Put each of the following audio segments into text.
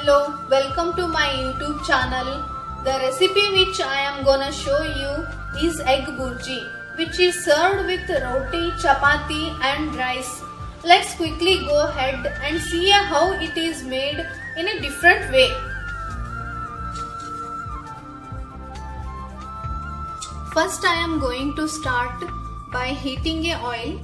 Hello, welcome to my YouTube channel. The recipe which I am gonna show you is egg bhurji, which is served with roti, chapati and rice. Let's quickly go ahead and see how it is made in a different way. First I am going to start by heating a oil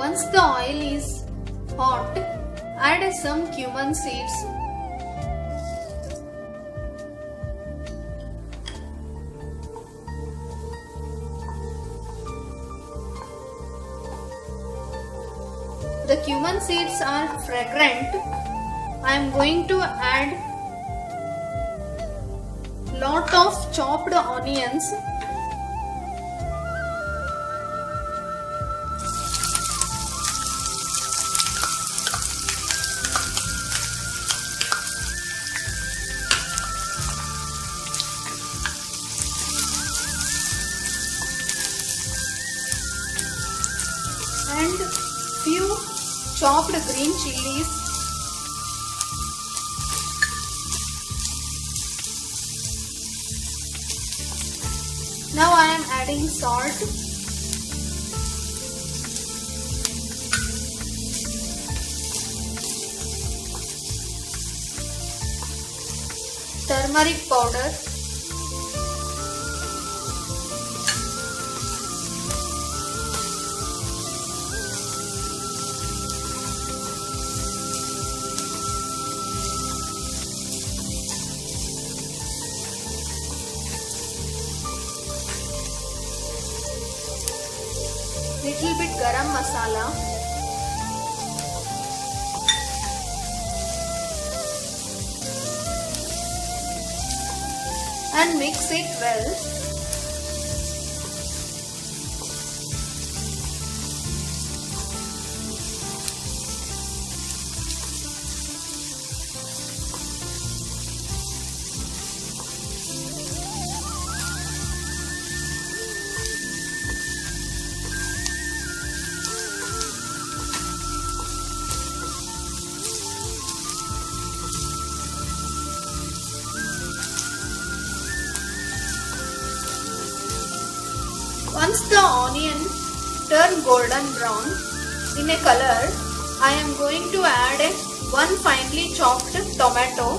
Once the oil is hot, add some cumin seeds. The cumin seeds are fragrant. I am going to add lot of chopped onions and few chopped green chilies. Now I am adding salt. Turmeric powder little bit garam masala and mix it well. Once the onion turn golden brown in a color, I am going to add one finely chopped tomato.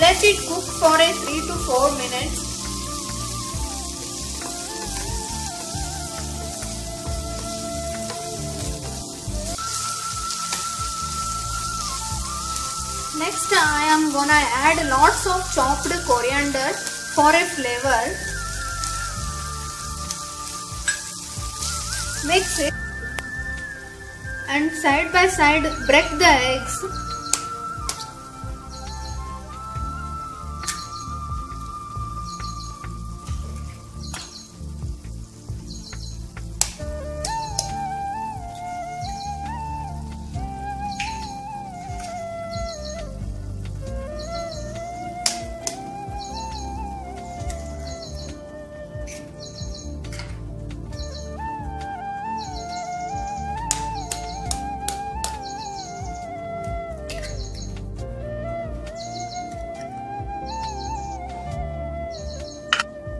Let it cook for a 3 to 4 minutes. Next I am gonna add lots of chopped coriander for a flavor. Mix it and side by side break the eggs.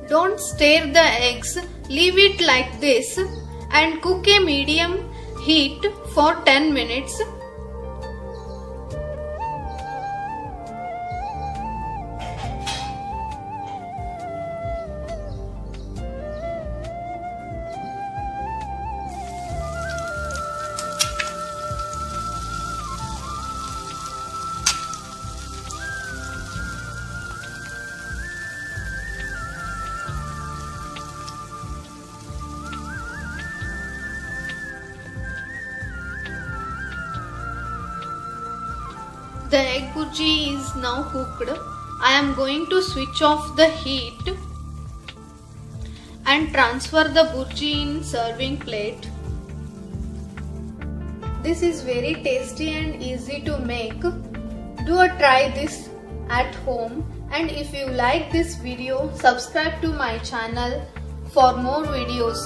Don't stir the eggs, leave it like this and cook a medium heat for 10 minutes. The egg bhurji is now cooked. I am going to switch off the heat and transfer the bhurji in serving plate. This is very tasty and easy to make. Do a try this at home and if you like this video subscribe to my channel for more videos.